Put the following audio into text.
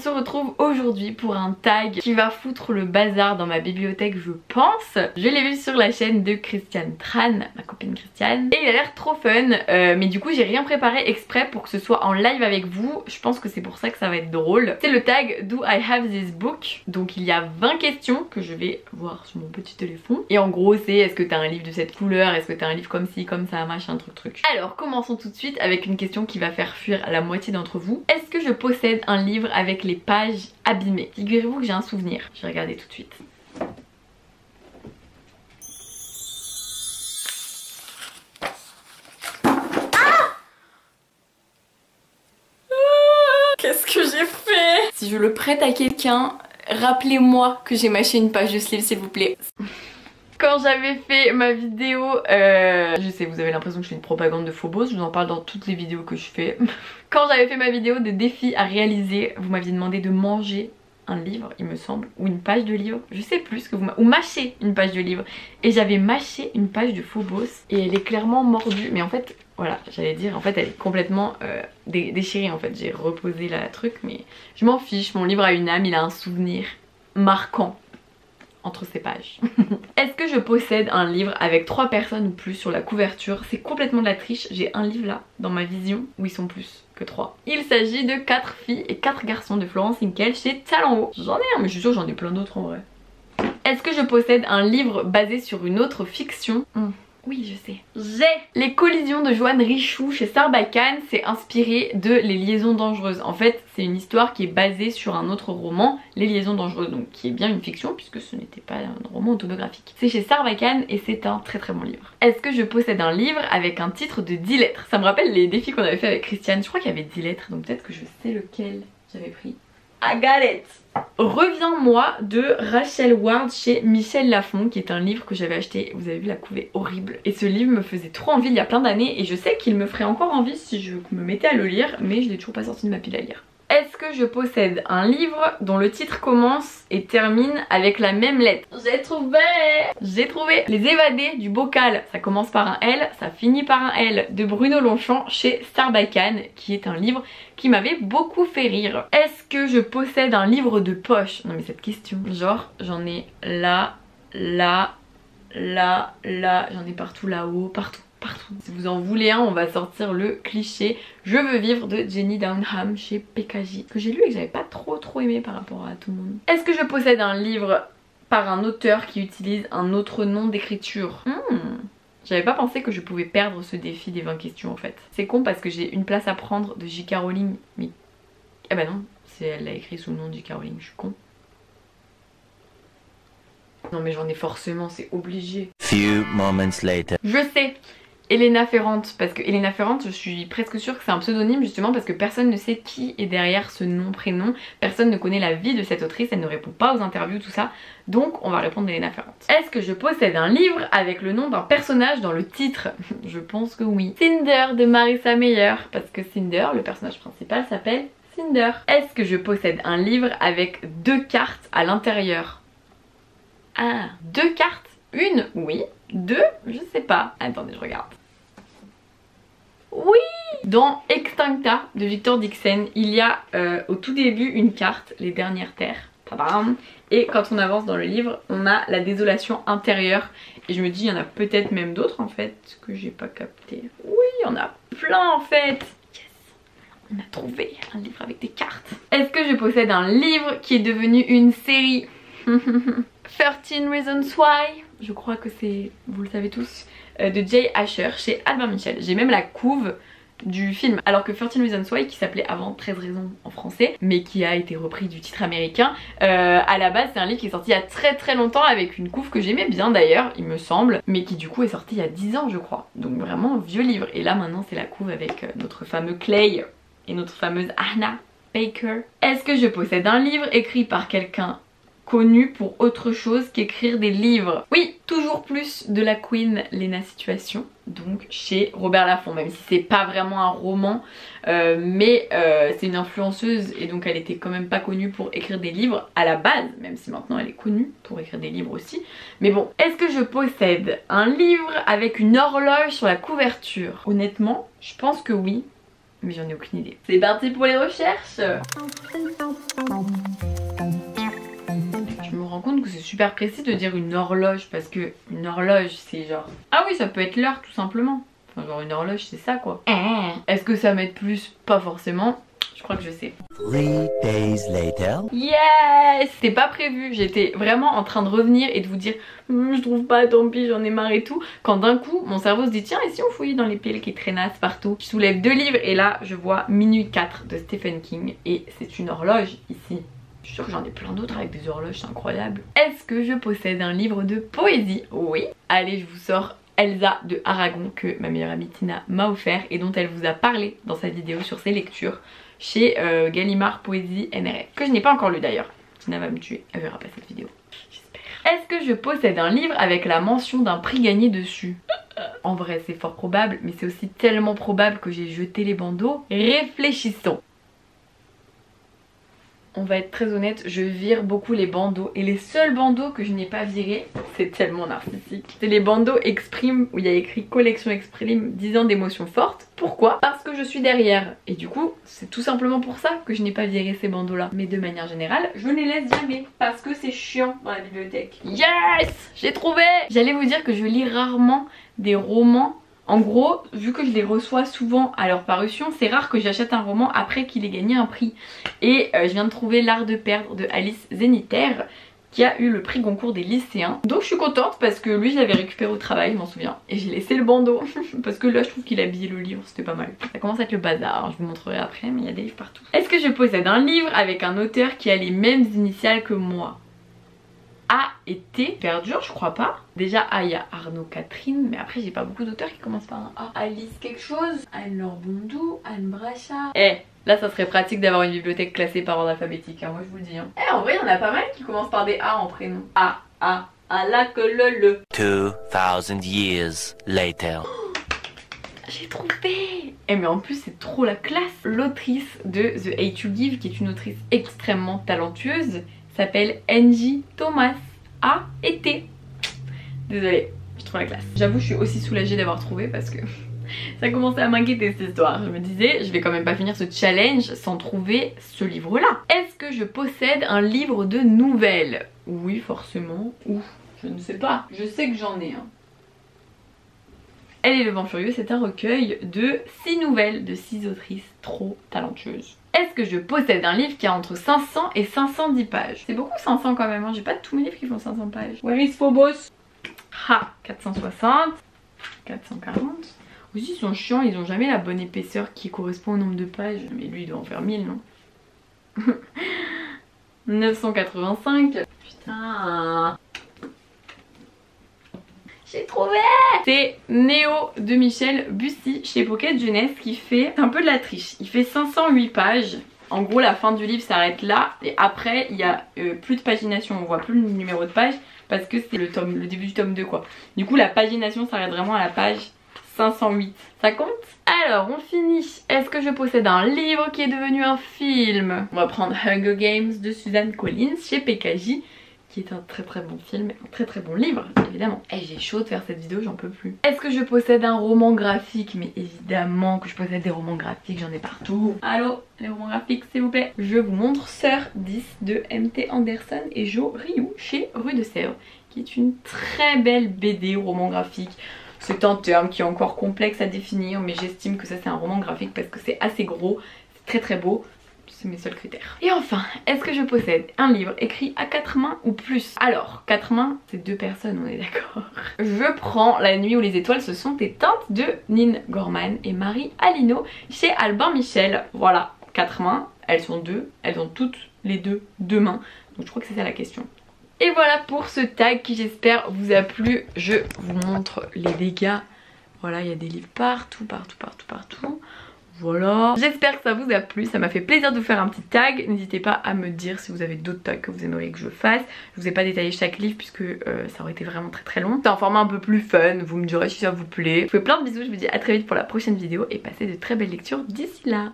se retrouve aujourd'hui pour un tag qui va foutre le bazar dans ma bibliothèque je pense. Je l'ai vu sur la chaîne de Christiane Tran, ma copine Christiane, et il a l'air trop fun euh, mais du coup j'ai rien préparé exprès pour que ce soit en live avec vous, je pense que c'est pour ça que ça va être drôle. C'est le tag Do I Have This Book, donc il y a 20 questions que je vais voir sur mon petit téléphone et en gros c'est est-ce que t'as un livre de cette couleur, est-ce que t'as un livre comme ci, comme ça, machin, truc truc. Alors commençons tout de suite avec une question qui va faire fuir la moitié d'entre vous. Est-ce que je possède un livre avec les pages abîmées Figurez-vous que j'ai un souvenir, je vais regarder tout de suite. Qu'est-ce que j'ai fait Si je le prête à quelqu'un, rappelez-moi que j'ai mâché une page de livre s'il vous plaît. Quand j'avais fait ma vidéo, euh, je sais vous avez l'impression que je fais une propagande de Phobos, je vous en parle dans toutes les vidéos que je fais. Quand j'avais fait ma vidéo de défis à réaliser, vous m'aviez demandé de manger un livre il me semble, ou une page de livre, je sais plus que vous ou mâcher une page de livre. Et j'avais mâché une page de Phobos et elle est clairement mordue, mais en fait voilà, j'allais dire, en fait elle est complètement euh, déchirée en fait. J'ai reposé la truc, mais je m'en fiche, mon livre a une âme, il a un souvenir marquant entre ces pages. Est-ce que je possède un livre avec trois personnes ou plus sur la couverture? C'est complètement de la triche, j'ai un livre là, dans ma vision, où ils sont plus que trois. Il s'agit de 4 filles et 4 garçons de Florence Inkel chez Talent J'en ai un, mais je suis sûre j'en ai plein d'autres en vrai. Est-ce que je possède un livre basé sur une autre fiction? Hmm. Oui, je sais. J'ai Les collisions de Joanne Richoux chez Sarbacane, c'est inspiré de Les liaisons dangereuses. En fait, c'est une histoire qui est basée sur un autre roman, Les liaisons dangereuses, donc qui est bien une fiction puisque ce n'était pas un roman autobiographique. C'est chez Sarbacane et c'est un très très bon livre. Est-ce que je possède un livre avec un titre de 10 lettres? Ça me rappelle les défis qu'on avait fait avec Christiane, je crois qu'il y avait 10 lettres, donc peut-être que je sais lequel j'avais pris. I got Reviens-moi de Rachel Ward chez Michel Lafon qui est un livre que j'avais acheté, vous avez vu la couvée horrible. Et ce livre me faisait trop envie il y a plein d'années et je sais qu'il me ferait encore envie si je me mettais à le lire mais je l'ai toujours pas sorti de ma pile à lire. Est-ce que je possède un livre dont le titre commence et termine avec la même lettre J'ai trouvé. J'ai trouvé. Les évadés du bocal, ça commence par un L, ça finit par un L de Bruno Longchamp chez Sarbacane qui est un livre qui m'avait beaucoup fait rire. Est-ce que je possède un livre de poche? Non mais cette question, genre j'en ai là, là, là, là, j'en ai partout là-haut, partout partout. Si vous en voulez un, on va sortir le cliché Je veux vivre de Jenny Downham chez PKJ que j'ai lu et que j'avais pas trop trop aimé par rapport à tout le monde. Est-ce que je possède un livre par un auteur qui utilise un autre nom d'écriture? Hmm. J'avais pas pensé que je pouvais perdre ce défi des 20 questions en fait. C'est con parce que j'ai une place à prendre de J.K. Rowling mais... Eh ben non, elle l'a écrit sous le nom de J.K. Rowling, je suis con. Non mais j'en ai forcément, c'est obligé. Few moments later. Je sais, Elena Ferrante parce que Elena Ferrante je suis presque sûre que c'est un pseudonyme justement parce que personne ne sait qui est derrière ce nom prénom. Personne ne connaît la vie de cette autrice elle ne répond pas aux interviews tout ça. Donc on va répondre Elena Ferrante. Est-ce que je possède un livre avec le nom d'un personnage dans le titre? Je pense que oui. Cinder de Marissa Meyer parce que Cinder le personnage principal s'appelle Cinder. Est-ce que je possède un livre avec deux cartes à l'intérieur? Ah deux cartes? Une? Oui. Deux? Je sais pas. Attendez je regarde oui Dans Extincta de Victor Dixon, il y a euh, au tout début une carte, les dernières terres. Et quand on avance dans le livre, on a la désolation intérieure. Et je me dis, il y en a peut-être même d'autres en fait que j'ai pas capté. Oui, il y en a plein en fait On a trouvé un livre avec des cartes. Est-ce que je possède un livre qui est devenu une série? 13 Reasons Why. Je crois que c'est, vous le savez tous, euh, de Jay Asher chez Albert Michel. J'ai même la couve du film. Alors que 13 Reasons Why qui s'appelait avant 13 raisons en français mais qui a été repris du titre américain euh, à la base c'est un livre qui est sorti il y a très très longtemps avec une couve que j'aimais bien d'ailleurs il me semble mais qui du coup est sorti il y a 10 ans je crois. Donc vraiment vieux livre. Et là maintenant c'est la couve avec euh, notre fameux Clay et notre fameuse Anna Baker. Est-ce que je possède un livre écrit par quelqu'un connu pour autre chose qu'écrire des livres. Oui, toujours plus de la Queen Lena Situation, donc chez Robert Laffont, même si c'est pas vraiment un roman, euh, mais euh, c'est une influenceuse et donc elle était quand même pas connue pour écrire des livres à la base, même si maintenant elle est connue pour écrire des livres aussi. Mais bon, est-ce que je possède un livre avec une horloge sur la couverture? Honnêtement, je pense que oui. mais j'en ai aucune idée. C'est parti pour les recherches Je me rends compte que c'est super précis de dire une horloge parce que une horloge c'est genre... Ah oui ça peut être l'heure tout simplement. Enfin genre une horloge c'est ça quoi. Est-ce que ça m'aide plus? Pas forcément. Je crois que je sais. Three days later. Yes C'était pas prévu, j'étais vraiment en train de revenir et de vous dire Hum, je trouve pas, tant pis, j'en ai marre et tout. Quand d'un coup, mon cerveau se dit tiens, et si on fouillait dans les piles qui traînassent partout? Je soulève deux livres et là, je vois Minuit 4 de Stephen King et c'est une horloge ici. Je suis sûre que j'en ai plein d'autres avec des horloges, c'est incroyable. Est-ce que je possède un livre de poésie? Oui. Allez, je vous sors Elsa de Aragon que ma meilleure amie Tina m'a offert et dont elle vous a parlé dans sa vidéo sur ses lectures chez euh, Gallimard Poésie NRF que je n'ai pas encore lu d'ailleurs. Tina va me tuer, elle verra pas cette vidéo. J'espère. Est-ce que je possède un livre avec la mention d'un prix gagné dessus? En vrai c'est fort probable mais c'est aussi tellement probable que j'ai jeté les bandeaux. Réfléchissons on va être très honnête, je vire beaucoup les bandeaux. Et les seuls bandeaux que je n'ai pas virés, c'est tellement narcissique. C'est les bandeaux Exprime où il y a écrit collection Exprime 10 ans d'émotions fortes. Pourquoi? Parce que je suis derrière. Et du coup, c'est tout simplement pour ça que je n'ai pas viré ces bandeaux là. Mais de manière générale, je ne les laisse jamais. Parce que c'est chiant dans la bibliothèque. Yes J'ai trouvé J'allais vous dire que je lis rarement des romans en gros, vu que je les reçois souvent à leur parution, c'est rare que j'achète un roman après qu'il ait gagné un prix. Et euh, je viens de trouver L'Art de perdre de Alice Zénitaire qui a eu le prix Goncourt des lycéens. Donc je suis contente parce que lui je l'avais récupéré au travail, je m'en souviens. Et j'ai laissé le bandeau parce que là je trouve qu'il a habillé le livre, c'était pas mal. Ça commence à être le bazar, je vous montrerai après mais il y a des livres partout. Est-ce que je possède un livre avec un auteur qui a les mêmes initiales que moi? A et T. Perdure, je crois pas. Déjà A, il y a Arnaud Catherine, mais après j'ai pas beaucoup d'auteurs qui commencent par un A. Alice quelque chose, Anne-Laure Bondou, Anne Bracha. Eh, là ça serait pratique d'avoir une bibliothèque classée par ordre alphabétique, hein, moi je vous le dis. Hein. Eh, en vrai, il y en a pas mal qui commencent par des A en prénom. A, A, A, la que le le. 2000 years later. J'ai trouvé Eh mais en plus c'est trop la classe L'autrice de The Hate You Give, qui est une autrice extrêmement talentueuse, s'appelle Angie Thomas. A et T. Désolée, je trouve la classe. J'avoue, je suis aussi soulagée d'avoir trouvé parce que ça commençait à m'inquiéter cette histoire. Je me disais, je vais quand même pas finir ce challenge sans trouver ce livre-là. Est-ce que je possède un livre de nouvelles? Oui, forcément. Ou je ne sais pas. Je sais que j'en ai un. Elle est le vent furieux, c'est un recueil de 6 nouvelles de 6 autrices trop talentueuses. Est-ce que je possède un livre qui a entre 500 et 510 pages? C'est beaucoup 500 quand même, hein. j'ai pas tous mes livres qui font 500 pages. Where is Phobos? Ha 460, 440. Aussi ils sont chiants, ils ont jamais la bonne épaisseur qui correspond au nombre de pages. Mais lui il doit en faire 1000 non? 985 Putain j'ai trouvé C'est Néo de Michel Bussy chez Pocket Jeunesse qui fait un peu de la triche. Il fait 508 pages. En gros la fin du livre s'arrête là et après il y a euh, plus de pagination, on voit plus le numéro de page parce que c'est le, tome, le début du tome 2 quoi. Du coup la pagination s'arrête vraiment à la page 508. Ça compte? Alors on finit. Est-ce que je possède un livre qui est devenu un film? On va prendre Hunger Games de Suzanne Collins chez PKJ qui est un très très bon film, un très très bon livre évidemment. Et j'ai chaud de faire cette vidéo, j'en peux plus. Est-ce que je possède un roman graphique? Mais évidemment que je possède des romans graphiques, j'en ai partout. Allô, les romans graphiques s'il vous plaît. Je vous montre Sœur 10 de MT Anderson et Jo Ryu chez Rue de Sèvres, qui est une très belle BD roman graphique. C'est un terme qui est encore complexe à définir, mais j'estime que ça c'est un roman graphique parce que c'est assez gros, c'est très très beau c'est mes seuls critères. Et enfin, est-ce que je possède un livre écrit à quatre mains ou plus? Alors, quatre mains, c'est deux personnes, on est d'accord. Je prends La nuit où les étoiles se sont éteintes de Nin Gorman et Marie Alino chez Albin Michel. Voilà, quatre mains, elles sont deux, elles ont toutes les deux deux mains. Donc je crois que c'est ça la question. Et voilà pour ce tag qui j'espère vous a plu. Je vous montre les dégâts. Voilà, il y a des livres partout, partout, partout, partout. Voilà, j'espère que ça vous a plu, ça m'a fait plaisir de vous faire un petit tag. N'hésitez pas à me dire si vous avez d'autres tags que vous aimeriez que je fasse. Je vous ai pas détaillé chaque livre puisque euh, ça aurait été vraiment très très long. C'est un format un peu plus fun, vous me direz si ça vous plaît. Je vous fais plein de bisous, je vous dis à très vite pour la prochaine vidéo et passez de très belles lectures d'ici là.